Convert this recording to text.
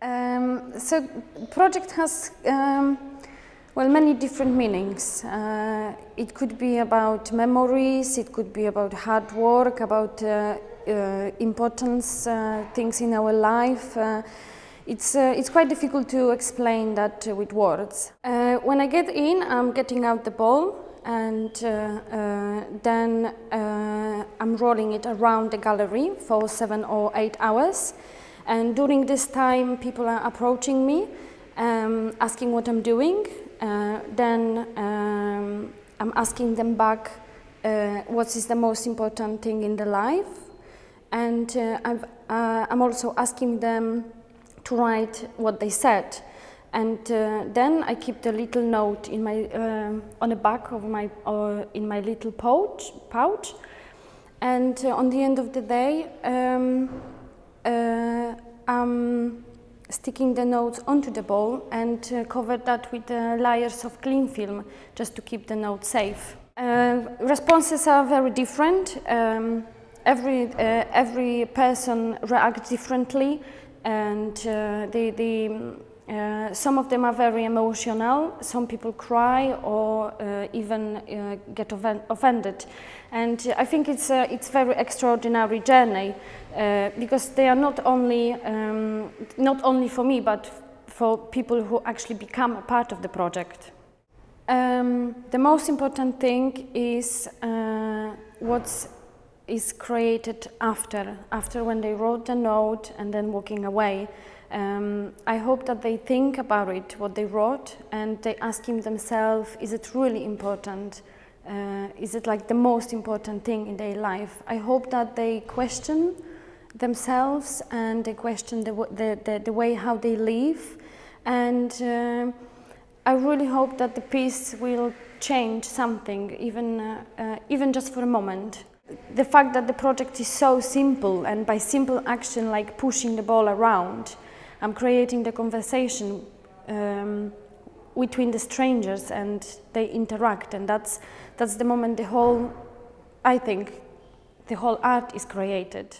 Um, so project has um, well many different meanings. Uh, it could be about memories, it could be about hard work, about uh, uh, importance uh, things in our life. Uh, it's, uh, it's quite difficult to explain that with words. when I get in, I'm getting out the ball and then I'm rolling it around the gallery for seven or eight hours. And during this time, people are approaching me, um, asking what I'm doing. Uh, then um, I'm asking them back uh, what is the most important thing in their life. And uh, uh, I'm also asking them to write what they said. And uh, then I keep the little note in my, uh, on the back of my, or in my little pouch. pouch. And on the end of the day, um, uh, I'm sticking the notes onto the ball and uh, cover that with uh, layers of cling film just to keep the note safe. responses are very different. Um, every, every person reacts differently and the, the uh, some of them are very emotional, some people cry or uh, even uh, get offended. And I think it's a it's very extraordinary journey uh, because they are not only, um, not only for me, but for people who actually become a part of the project. Um, the most important thing is uh, what is created after, after when they wrote the note and then walking away. Um, I hope that they think about it, what they wrote, and they ask him themselves, is it really important? Uh, is it like the most important thing in their life? I hope that they question themselves and they question the, the, the, the way how they live. And uh, I really hope that the piece will change something, even, uh, uh, even just for a moment. The fact that the project is so simple and by simple action like pushing the ball around, I'm creating the conversation um, between the strangers and they interact and that's, that's the moment the whole, I think, the whole art is created.